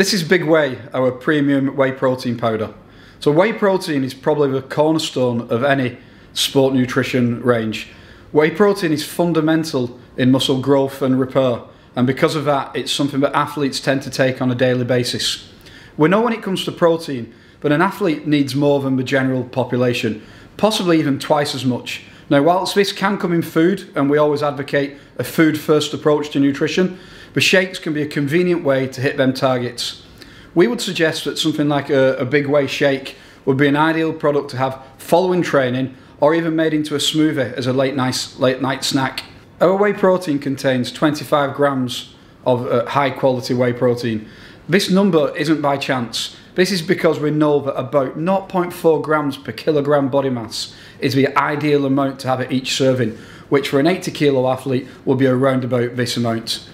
This is Big Whey, our premium whey protein powder. So whey protein is probably the cornerstone of any sport nutrition range. Whey protein is fundamental in muscle growth and repair and because of that it's something that athletes tend to take on a daily basis. We know when it comes to protein but an athlete needs more than the general population, possibly even twice as much. Now whilst this can come in food and we always advocate a food first approach to nutrition, the shakes can be a convenient way to hit them targets. We would suggest that something like a, a big whey shake would be an ideal product to have following training or even made into a smoothie as a late night, late night snack. Our whey protein contains 25 grams of uh, high quality whey protein. This number isn't by chance. This is because we know that about 0.4 grams per kilogram body mass is the ideal amount to have at each serving, which for an 80 kilo athlete will be around about this amount.